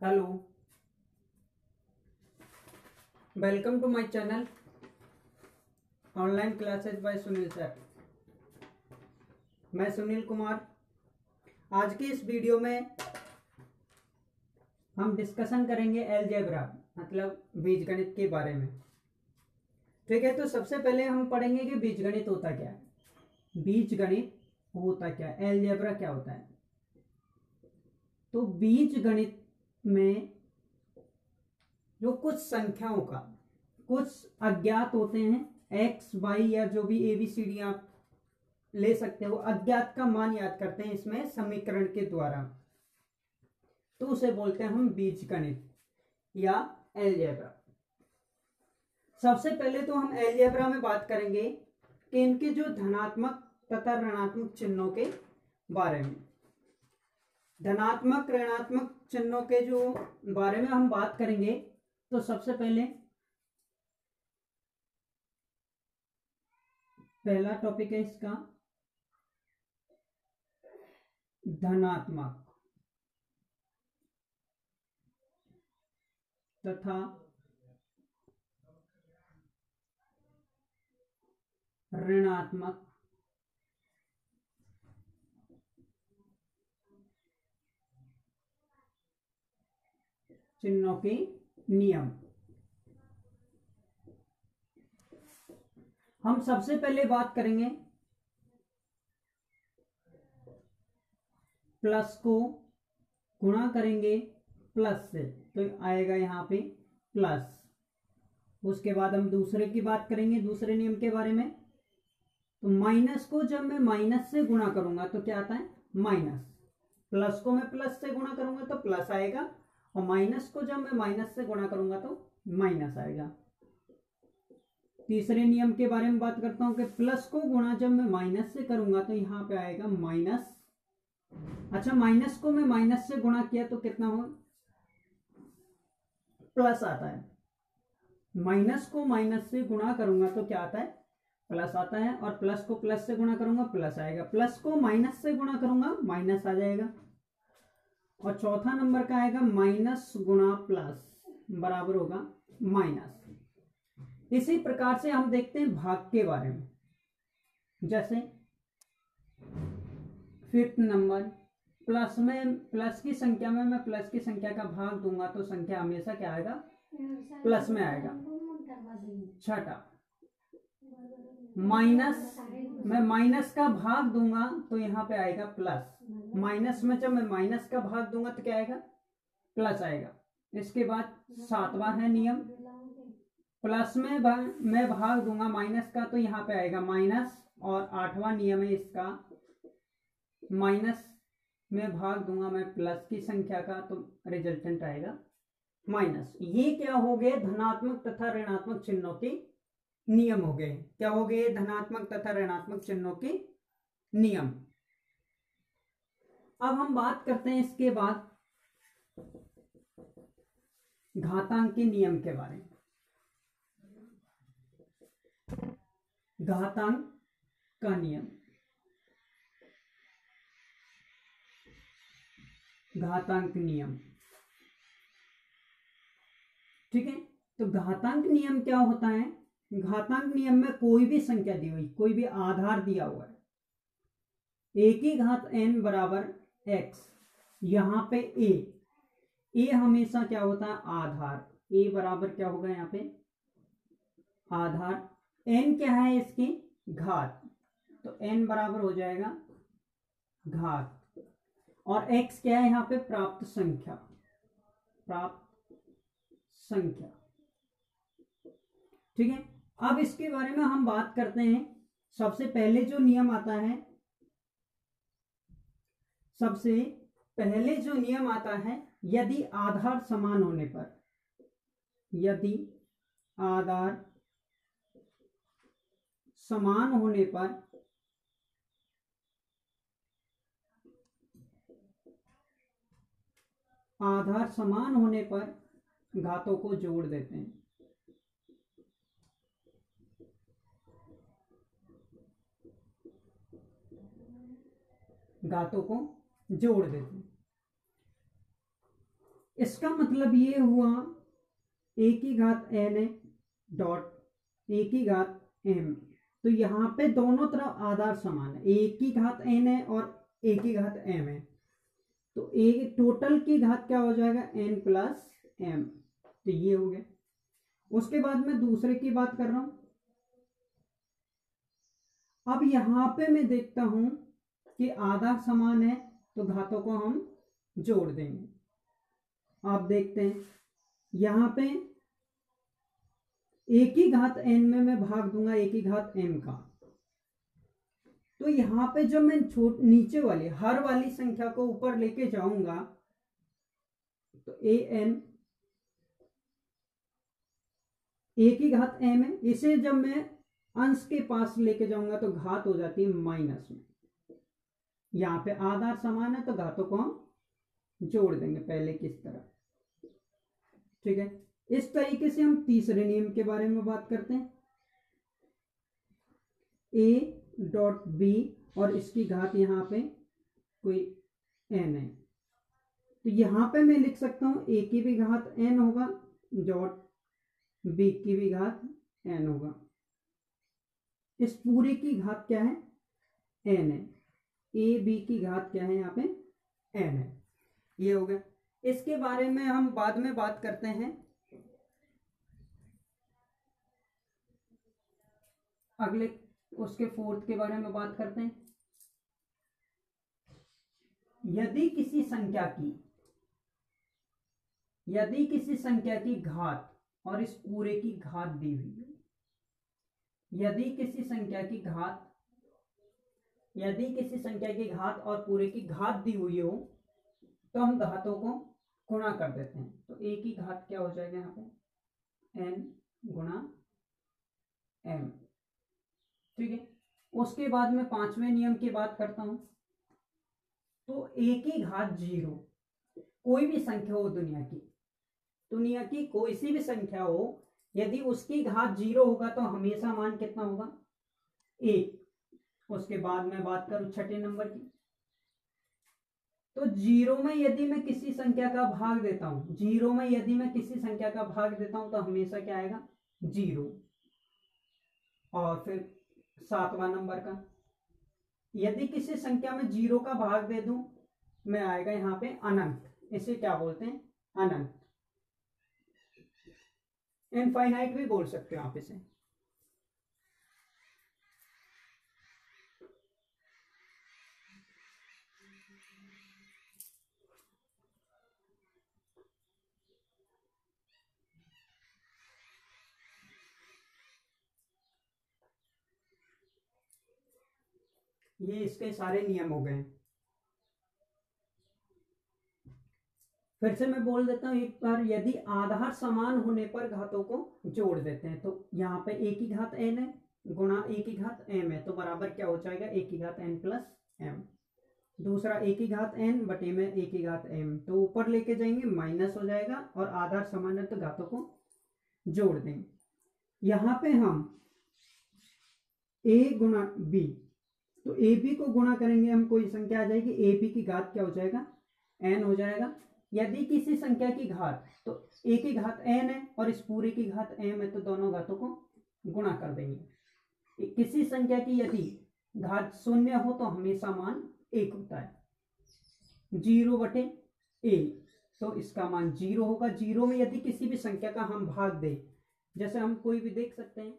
Hello. Welcome to my channel. Online classes by Sunil sir. मैं सुनील कुमार। आज के इस वीडियो में हम डिस्कशन करेंगे एलजेब्रा मतलब बीजगणित के बारे में। ठीक है तो सबसे पहले हम पढ़ेंगे कि बीजगणित होता क्या है। बीजगणित होता क्या है? एलजेब्रा क्या होता है? तो बीजगणित में जो कुछ संख्याओं का, कुछ अज्ञात होते हैं एक्स वाई या जो भी ए बी सी डी आप ले सकते हो, अज्ञात का मान याद करते हैं इसमें समीकरण के द्वारा। तो उसे बोलते हैं हम बीजगणित या एलजेब्रा। सबसे पहले तो हम एलजेब्रा में बात करेंगे कि इनके जो धनात्मक तथा ऋणात्मक चिन्हों के बारे में। धनात्मक, ऋणात्मक चिन्हों के जो बारे में हम बात करेंगे तो सबसे पहले पहला टॉपिक है इसका, धनात्मक तथा ऋणात्मक। चिन्हों के नियम। हम सबसे पहले बात करेंगे प्लस को गुणा करेंगे प्लस से। तो आएगा यहाँ पे प्लस। उसके बाद हम दूसरे की बात करेंगे दूसरे नियम के बारे में। तो माइनस को जब मैं माइनस से गुणा करूँगा तो क्या आता है? माइनस। प्लस को मैं प्लस से गुणा करूँगा तो प्लस आएगा और माइनस को जब मैं माइनस से गुणा करूँगा तो माइनस आएगा। तीसरे नियम के बारे में बात करता हूँ कि प्लस को गुणा जब मैं माइनस से करूँगा तो यहाँ पे आएगा माइनस। अच्छा माइनस को मैं माइनस से गुणा किया तो कितना हो प्लस आता है। माइनस को माइनस से गुणा करूँगा तो क्या आता है? प्लस आता है और प्लस को प्लस से गुणा करूँगा, प्लस आएगा। प्लस को माइनस से गुणा करूँगा, माइनस आ जाएगा। और चौथा नंबर का आएगा माइनस गुणा प्लस बराबर होगा माइनस। इसी प्रकार से हम देखते हैं भाग के बारे में। जैसे फिफ्थ नंबर प्लस में प्लस की संख्या में मैं प्लस की संख्या का भाग दूँगा तो संख्या हमेशा क्या आएगा? प्लस में आएगा। छठा। माइनस मैं माइनस का भाग दूँगा तो यहाँ पे आएगा प्लस। माइनस में जब मैं माइनस का भाग दूँगा तो क्या आएगा? प्लस आएगा। इसके बाद सातवां है नियम। प्लस में भा, मैं भाग दूँगा माइनस का तो यहाँ पे आएगा माइनस और आठवां नियम है इसका। माइनस में भाग दूँगा मैं प्लस की संख्या का तो रिजल्टेंट आएगा माइनस। ये क्या हो गए? धनात्मक तथा ऋणात्मक चिन्हों के नियम हो गए। क्या हो गए? धनात्मक तथा ऋणात्मक चिन्हों के नियम। अब हम बात करते हैं इसके बाद घातांक के नियम के बारे में। घातांक का नियम। घातांक नियम। ठीक है? तो घातांक नियम क्या होता है? घातांक नियम में कोई भी संख्या दी हुई, कोई भी आधार दिया हुआ है। ए की घात एन बराबर एक्स यहाँ पे ए ए हमेशा क्या होता है? आधार। ए बराबर क्या होगा यहाँ पे? आधार। एन क्या है इसकी? घात। तो एन बराबर हो जाएगा घात। और एक्स क्या है यहाँ पे? प्राप्त संख्या। प्राप्त संख्या। ठीक है? अब इसके बारे में हम बात करते हैं। सबसे पहले जो नियम आता है, सबसे पहले जो नियम आता है, यदि आधार समान होने पर, यदि आधार समान होने पर आधार समान होने पर घातों को जोड़ देते हैं। घातों को जोड़ देते इसका मतलब ये हुआ ए की घात एन ए डॉट ए की घात एम तो यहाँ पे दोनों तरफ़ आधार समान है ए की घात एन है और ए की घात एम है तो ए टोटल की घात क्या हो जाएगा? एन प्लस एम तो ये हो गया। उसके बाद मैं दूसरे की बात कर रहा हूँ। अब यहाँ पे मैं देखता हूँ कि आधार समान है तो घातों को हम जोड़ देंगे। आप देखते हैं, यहाँ पे एक ही घात एन में मैं भाग दूँगा, एक ही घात एम का। तो यहाँ पे जब मैं छोट, नीचे वाली, हर वाली संख्या को ऊपर लेके जाऊँगा तो ए एन एक ही घात एम है। इसे जब मैं अंश के पास लेके जाऊँगा तो घात हो जाती है माइनस में। यहाँ पे आधार समान है तो घातों को हम जोड़ देंगे पहले किस तरह। ठीक है? इस तरीके से हम तीसरे नियम के बारे में बात करते हैं। ए डॉट बी और इसकी घात यहाँ पे कोई एन है। तो यहाँ पे मैं लिख सकता हूँ ए की भी घात एन होगा डॉट बी की भी घात एन होगा। इस पूरी की घात क्या है? एन है। ए बी की घात क्या है यहाँ पे? एन है। ये हो गया। इसके बारे में हम बाद में बात करते हैं। अगले, उसके फोर्थ के बारे में बात करते हैं। यदि किसी संख्या की, यदि किसी संख्या की घात और इस पूरे की घात दी हुई है, यदि किसी संख्या की घात यदि किसी संख्या की घात और पूरे की घात दी हुई हो तो हम घातों को गुणा कर देते हैं। तो ए की घात क्या हो जाएगा यहाँ पे? एन गुणा एम ठीक है? उसके बाद में पाँचवें नियम की बात करता हूँ। तो ए की घात ज़ीरो, कोई भी संख्या हो दुनिया की। दुनिया की कोई सी भी संख्या हो, यदि उसकी घात ज़ीरो होगा तो हमेशा मान कितना होगा? एक उसके बाद मैं बात करूँ छठे नंबर की। तो ज़ीरो में यदि मैं किसी संख्या का भाग देता हूँ, ज़ीरो में यदि मैं किसी संख्या का भाग देता हूँ तो हमेशा क्या आएगा? ज़ीरो। और फिर सातवां नंबर का। यदि किसी संख्या में ज़ीरो का भाग दे दूँ, मैं आएगा यहाँ पे अनंत। इसे क्या बोलते हैं? अनंत। इनफाइनाइट भी बोल सकते हो आप इसे। ये इसके सारे नियम हो गए। फिर से मैं बोल देता हूँ, एक बार यदि आधार समान होने पर घातों को जोड़ देते हैं तो यहाँ पे एक ही घात एन है गुणा एक ही घात एम है तो बराबर क्या हो जाएगा? एक ही घात एन प्लस एम दूसरा एक ही घात एन बटे में एक ही घात एम तो ऊपर लेके जाएँगे माइनस हो जाएगा, और आधार समान है तो घातों को जोड़ देंगे। यहाँ पे हम ए गुणा बी तो ए को गुणा करेंगे हम, कोई संख्या आ जाएगी ए की घात क्या हो जाएगा? एन हो जाएगा। यदि किसी संख्या की घात तो ए की घात एन है और इस पूरी की घात एम है तो दोनों घातों को गुणा कर देंगे। किसी संख्या की यदि घात शून्य हो तो हमेशा मान एक होता है। ज़ीरो बटे ए तो इसका मान ज़ीरो होगा। ज़ीरो में यदि किसी भी संख्या का हम भाग दें, जैसे हम कोई भी देख सकते हैं